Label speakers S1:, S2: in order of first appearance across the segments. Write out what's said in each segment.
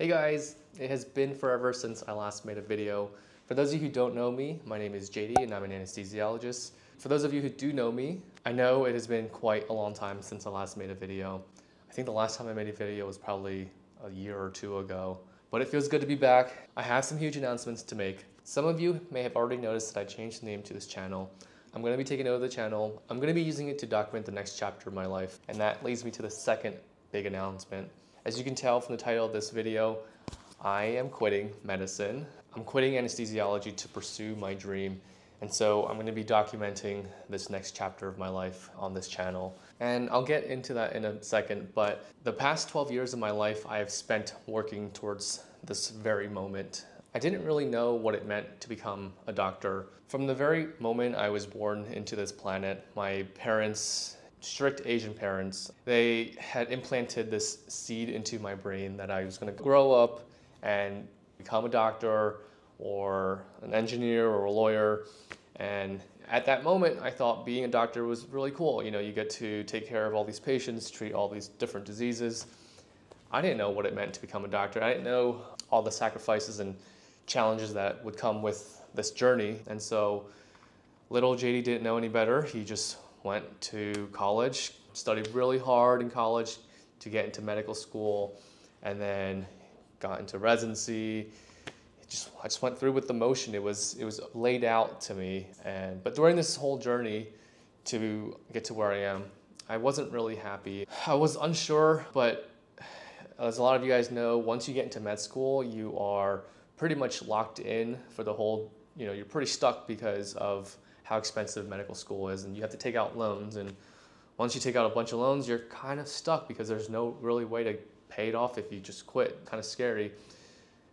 S1: Hey guys, it has been forever since I last made a video. For those of you who don't know me, my name is Jady and I'm an anesthesiologist. For those of you who do know me, I know it has been quite a long time since I last made a video. I think the last time I made a video was probably a year or two ago. But it feels good to be back. I have some huge announcements to make. Some of you may have already noticed that I changed the name to this channel. I'm going to be taking over the channel. I'm going to be using it to document the next chapter of my life. And that leads me to the second big announcement. As you can tell from the title of this video, I am quitting medicine. I'm quitting anesthesiology to pursue my dream. And so I'm going to be documenting this next chapter of my life on this channel. And I'll get into that in a second, but the past 12 years of my life I have spent working towards this very moment. I didn't really know what it meant to become a doctor. From the very moment I was born into this planet, my parents strict Asian parents, they had implanted this seed into my brain that I was going to grow up and become a doctor or an engineer or a lawyer. And at that moment, I thought being a doctor was really cool. You know, you get to take care of all these patients, treat all these different diseases. I didn't know what it meant to become a doctor. I didn't know all the sacrifices and challenges that would come with this journey. And so little Jady didn't know any better. He just went to college, studied really hard in college to get into medical school, and then got into residency. Just, I just went through with the motion. It was it was laid out to me, and but during this whole journey to get to where I am, I wasn't really happy. I was unsure, but as a lot of you guys know, once you get into med school, you are pretty much locked in for the whole. You know, you're pretty stuck because of how expensive medical school is, and you have to take out loans. And once you take out a bunch of loans, you're kind of stuck because there's no really way to pay it off if you just quit. Kind of scary.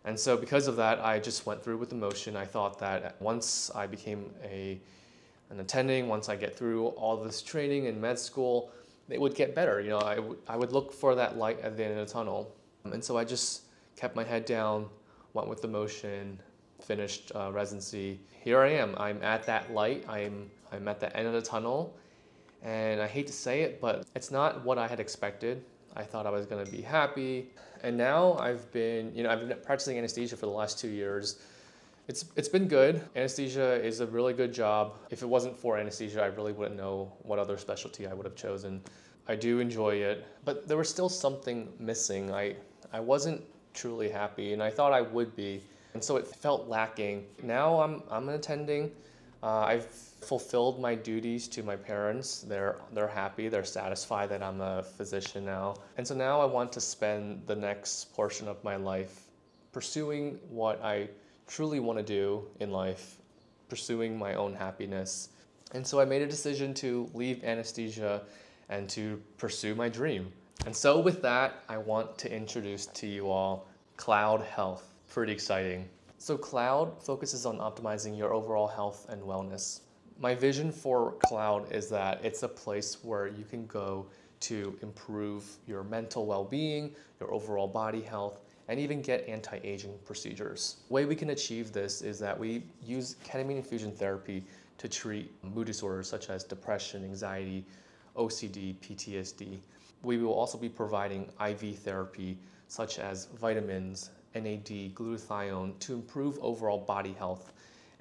S1: And so because of that, I just went through with the motion. I thought that once I became a an attending, once I get through all this training in med school, it would get better. You know, I, w- I would look for that light at the end of the tunnel. And so I just kept my head down, went with the motion, finished uh, residency. Here I am. I'm at that light. I'm I'm at the end of the tunnel, and I hate to say it, but it's not what I had expected. I thought I was going to be happy, and now I've been you know I've been practicing anesthesia for the last two years. It's it's been good. Anesthesia is a really good job. If it wasn't for anesthesia, I really wouldn't know what other specialty I would have chosen. I do enjoy it, but there was still something missing. I I wasn't truly happy, and I thought I would be. And so it felt lacking. Now I'm, I'm attending. Uh, I've fulfilled my duties to my parents. They're, they're happy, they're satisfied that I'm a physician now. And so now I want to spend the next portion of my life pursuing what I truly want to do in life, pursuing my own happiness. And so I made a decision to leave anesthesia and to pursue my dream. And so, with that, I want to introduce to you all Kloud Health pretty exciting. So Kloud focuses on optimizing your overall health and wellness. My vision for Kloud is that it's a place where you can go to improve your mental well-being, your overall body health, and even get anti-aging procedures. The way we can achieve this is that we use ketamine infusion therapy to treat mood disorders such as depression, anxiety, OCD, PTSD. We will also be providing IV therapy such as vitamins, NAD, glutathione to improve overall body health.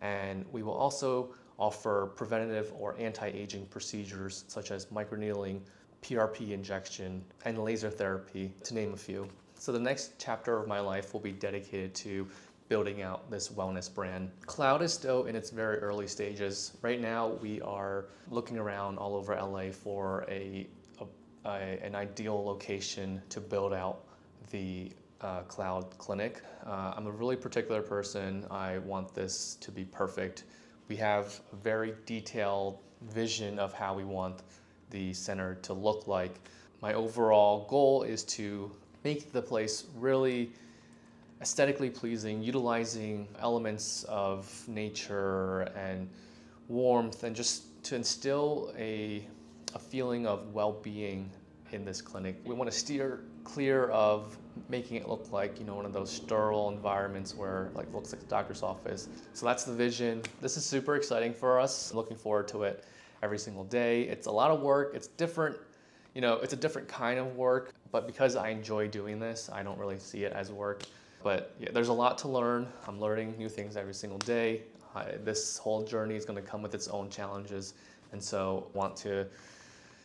S1: And we will also offer preventative or anti-aging procedures such as microneedling, PRP injection, and laser therapy, to name a few. So the next chapter of my life will be dedicated to building out this wellness brand. Kloud is still in its very early stages. Right now, we are looking around all over LA for a, a, a an ideal location to build out the uh, Kloud clinic. Uh, I'm a really particular person. I want this to be perfect. We have a very detailed vision of how we want the center to look like. My overall goal is to make the place really aesthetically pleasing, utilizing elements of nature and warmth, and just to instill a, a feeling of well being in this clinic. We want to steer clear of making it look like you know one of those sterile environments where like looks like a doctor's office. So that's the vision. This is super exciting for us. I'm looking forward to it every single day. It's a lot of work. It's different, you know, it's a different kind of work, But because I enjoy doing this, I don't really see it as work. But yeah, there's a lot to learn. I'm learning new things every single day. This whole journey is going to come with its own challenges, and so want to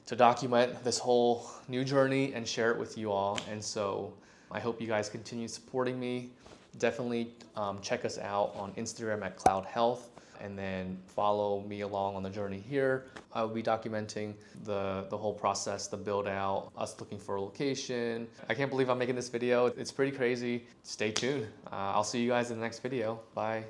S1: to document this whole new journey and share it with you all. And so I hope you guys continue supporting me. Definitely um, check us out on Instagram at Kloud Health and then follow me along on the journey here. I will be documenting the, the whole process, the build out, us looking for a location. I can't believe I'm making this video. It's pretty crazy. Stay tuned. Uh, I'll see you guys in the next video. Bye.